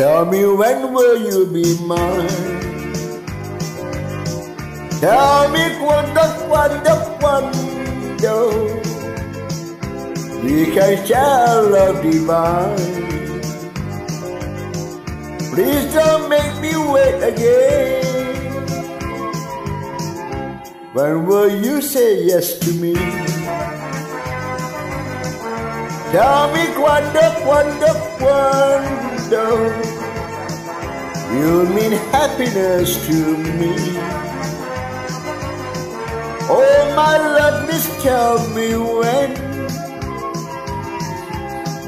Tell me when will you be mine? Tell me quando, quando, quando We can share love divine Please don't make me wait again When will you say yes to me? Tell me quando, quando, quando You mean happiness to me? Oh my love, please tell me when.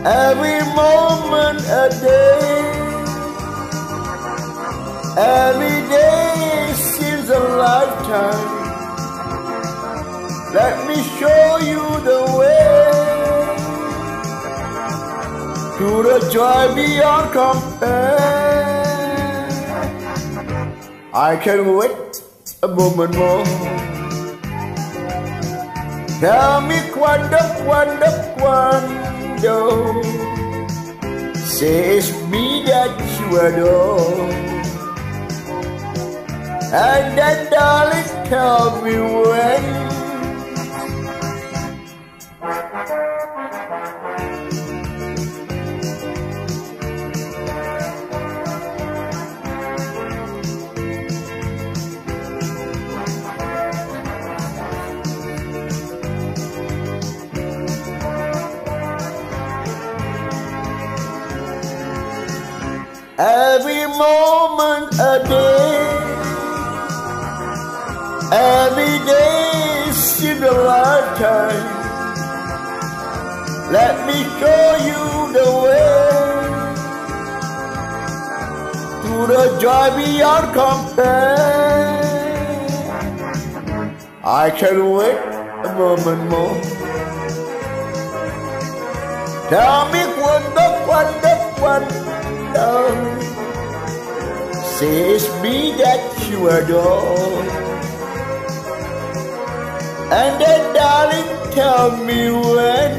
Every moment a day. Every day seems a lifetime. Let me show you the way. To the joy beyond compare. I can wait a moment more. Tell me quando, quando. Say it's me that you adore. And then, darling, tell me when. Every moment a day, every day seems a lifetime. Let me show you the way to the joy beyond compare. I can wait a moment more. Tell me quando, says me that you adore. And then, darling, tell me when.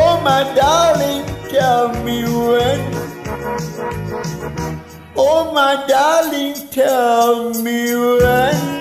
Oh, my darling, tell me when. Oh, my darling, tell me when.